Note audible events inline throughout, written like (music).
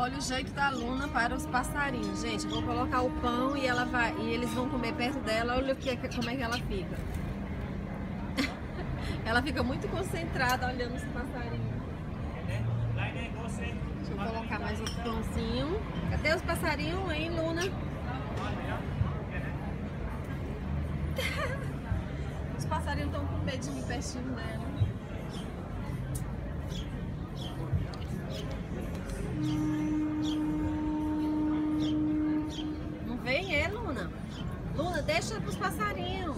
Olha o jeito da Luna para os passarinhos. Gente, vou colocar o pão e ela vai e eles vão comer perto dela. Olha o que, como é que ela fica. (laughs) ela fica muito concentrada olhando os passarinhos. Deixa eu colocar mais outro pãozinho. Cadê os passarinhos, hein, Luna? (laughs) os passarinhos estão com medo de me pertinho dela. Não vem, é, Luna? Luna, deixa pros passarinhos.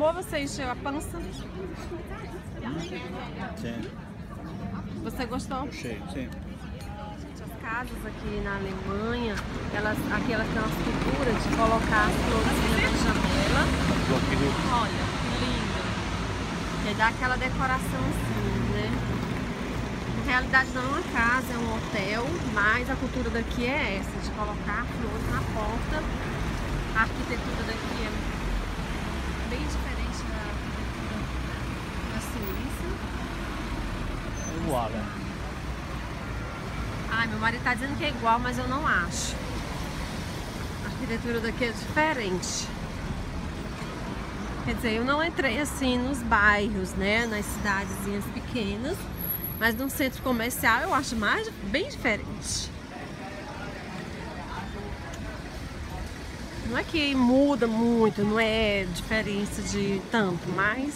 Amor, você encheu a pança? Sim, Você gostou? cheio, sim. Gente, as casas aqui na Alemanha, elas, aqui elas têm umas figuras de colocar as florzinhas na janela. Olha, que lindo. E aí dá aquela decoração assim, né? Na realidade não é uma casa, é um hotel, mas a cultura daqui é essa, de colocar flores na porta. A arquitetura daqui é bem diferente da, da, da Suíça. É igual? Ai, meu marido tá dizendo que é igual, mas eu não acho. A arquitetura daqui é diferente. Quer dizer, eu não entrei assim nos bairros, né? Nas cidadezinhas pequenas. Mas num centro comercial eu acho mais bem diferente. Não é que muda muito, não é diferença de tanto, mas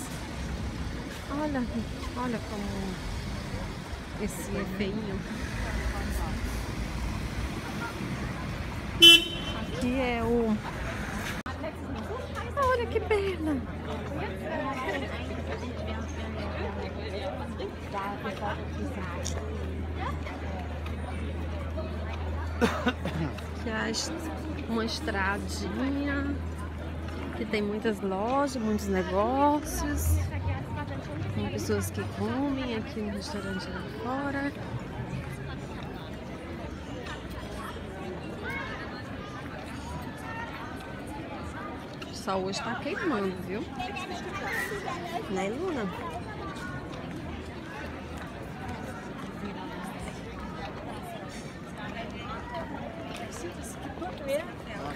olha, olha como esse é feinho. Aqui é o. Olha que bela! Aqui é uma estradinha que tem muitas lojas, muitos negócios. Tem pessoas que comem aqui no restaurante lá fora. O sol hoje tá queimando, viu? Né, Luna?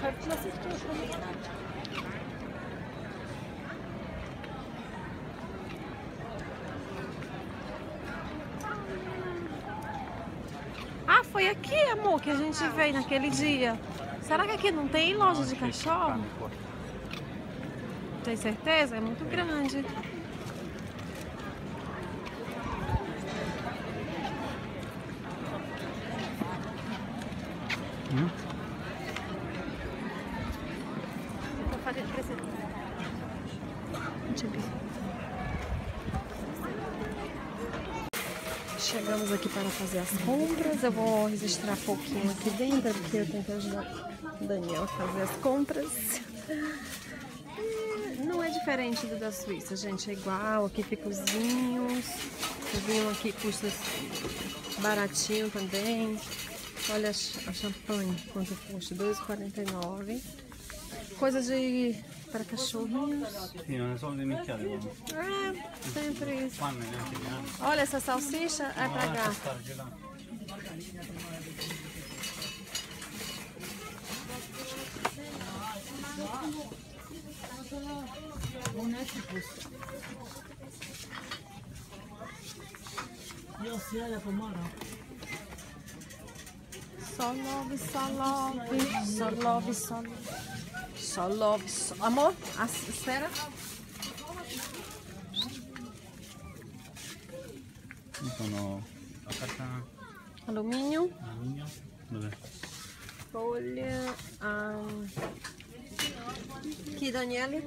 Ah, foi aqui, amor, que a gente veio naquele dia. Será que aqui não tem loja de cachorro? Tem certeza? É muito grande. Hum? Deixa eu ver. Chegamos aqui para fazer as compras. Eu vou registrar pouquinho aqui dentro, porque eu tenho que ajudar o Daniel a fazer as compras. Não é diferente do da Suíça, gente. É igual. Aqui fica os vinhos. O vinho aqui custa baratinho também. Olha a ch- a champanhe, quanto custa? R$ 2,49. Coisa de para cachorrinhos. Ne sono dimenticato. guarda. É, sempre isso. Fanno neanche grandi. Olha, essa salsicha é stare gelato. Só love, só love, só love, só love. Só love, só... Amor, espera. Sono la carta Alumínio, alluminio. Dov'è? folha. Um... Aqui, Daniele.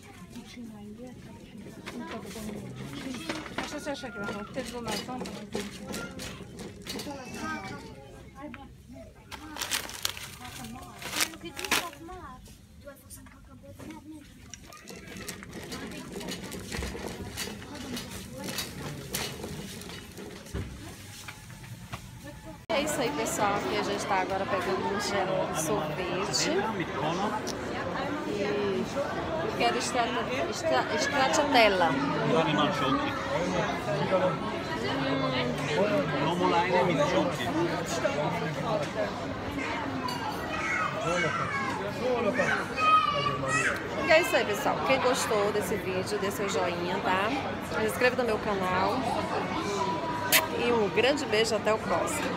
É isso aí, pessoal. Aqui a gente está agora pegando um gelo de sorvete. Quero stra, stracciatella. Buoni manciocchi. Lomolaine minciocchi. E é isso aí, pessoal. Quem gostou desse vídeo, dê seu joinha, tá? Se inscreva no meu canal. E um grande beijo até o próximo.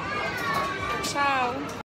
Tchau!